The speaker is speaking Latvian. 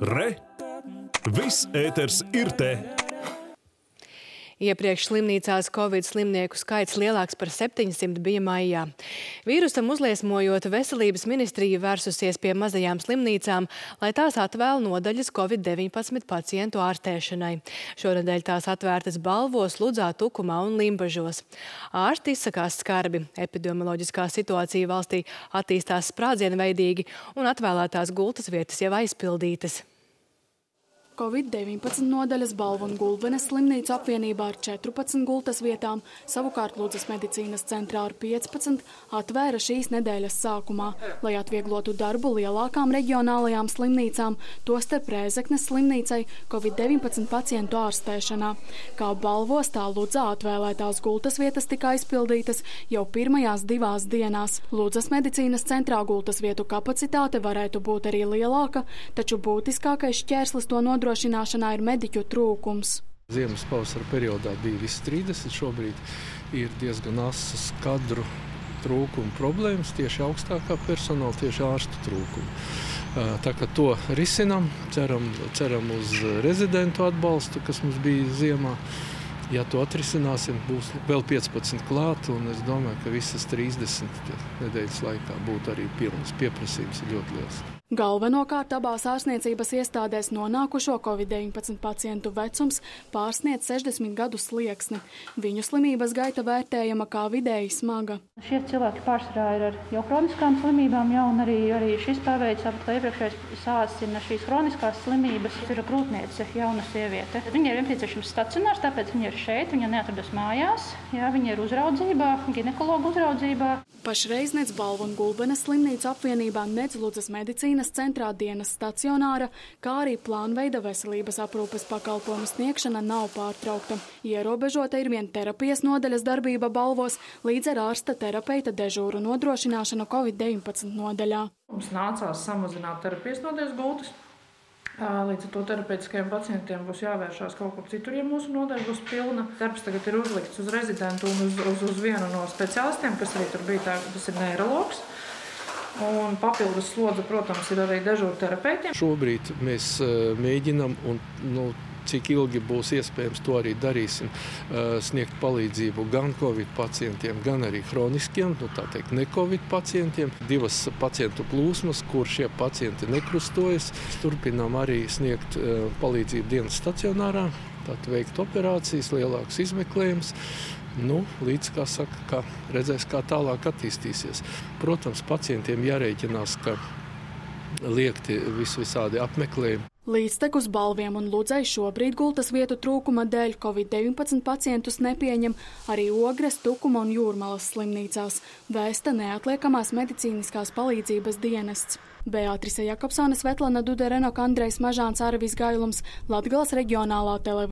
Re! Viss ēters ir te! Iepriekš slimnīcās Covid slimnieku skaits lielāks par 700 bija maijā. Vīrusam uzliesmojot, veselības ministrija vērsusies pie mazajām slimnīcām, lai tās atvēl nodaļas Covid-19 pacientu ārstēšanai. Šonadēļ tās atvērtas Balvos, Ludzā, Tukumā un Limbažos. Ārsti izsakās skarbi. Epidemioloģiskā situācija valstī attīstās sprādzienveidīgi un atvēlētās gultas vietas jau aizpildītas. Covid-19 nodaļas Balvu un Gulbenes slimnīcu apvienībā ar 14 gultas vietām, savukārt Ludzas medicīnas centrā ar 15 atvēra šīs nedēļas sākumā, lai atvieglotu darbu lielākām reģionālajām slimnīcām, tostarp Rēzeknes slimnīcai Covid-19 pacientu ārstēšanā. Kā Balvos, tā Ludzā atvēlētās gultas vietas tika aizpildītas jau pirmajās divās dienās. Ludzas medicīnas centrā gultas vietu kapacitāte varētu būt arī lielāka, taču būtiskākais šķērslis to nodrošināt nodrošināšanā ir mediķu trūkums. Ziemas pavasara periodā bija viss 30, šobrīd ir diezgan asas kadru trūkuma problēmas, tieši augstākā personāla, tieši ārstu trūkuma. Tā kā to risinām, ceram, ceram uz rezidentu atbalstu, kas mums bija ziemā. Ja to atrisināsim, būs vēl 15 klāt, un es domāju, ka visas 30 nedēļas laikā būtu arī pilnas pieprasījums ļoti liels. Galvenokārt abās ārstniecības iestādēs nonākušo Covid-19 pacientu vecums pārsniedz 60 gadu slieksni. Viņu slimības gaita vērtējama kā vidēji smaga. Šie cilvēki pārsvarā ir ar jau kroniskām slimībām, jau arī, arī šis paveids, ka iepriekšējais sācina šīs kroniskās slimības. Ir krūtniece, jauna sieviete. Viņai ir nepieciešams stacionārs, tāpēc viņa ir šeit, viņa neatrodas mājās. Jā, viņa ir uzraudzībā, ginekologu uzraudzībā. Pašreiz nec Balvu un Gulbenes slimnīcu apvienībā, nec Ludzas medicīnas centrā dienas stacionāra, kā arī plānveida veselības aprūpes pakalpojumu sniegšana nav pārtraukta. Ierobežota ir vien terapijas nodaļas darbība Balvos līdz ar ārsta terapeita dežūru nodrošināšanu Covid-19 nodaļā. Mums nācās samazināt terapijas nodaļas gultas. Līdz ar to terapeitiskajiem pacientiem būs jāvēršās kaut kur citur, ja mūsu nodaļa būs pilna. Darbs tagad ir uzlikts uz rezidentu un uz, uz, uz vienu no speciālistiem, kas arī tur bija tā, tas ir neiroloģis. Un papildus slodze, protams, ir arī dežūrterapeitiem. Šobrīd mēs mēģinam un nu, cik ilgi būs iespējams, to arī darīsim. Sniegt palīdzību gan Covid pacientiem, gan arī chroniskiem, nu, tā teikt, ne Covid pacientiem. Divas pacientu plūsmas, kur šie pacienti nekrustojas. Turpinām arī sniegt palīdzību dienas stacionārā, tātad veikt operācijas, lielāks izmeklējums. Nu, līdz kā saka, ka redzēs, kā tālāk attīstīsies. Protams, pacientiem jārēķinās, ka liekti vis visādi apmeklējumi. Līdztekus balviem un ludzei šobrīd gultas vietu trūkuma dēļ Covid-19 pacientus nepieņem arī Ogres, Tukuma un Jūrmalas slimnīcās, vēsta neatliekamās medicīniskās palīdzības dienests. Beatrice Jakobsone, Svetlana Duderenok, Andrejs Mažāns, Arvis Gailums, Latgals reģionālā televīzija.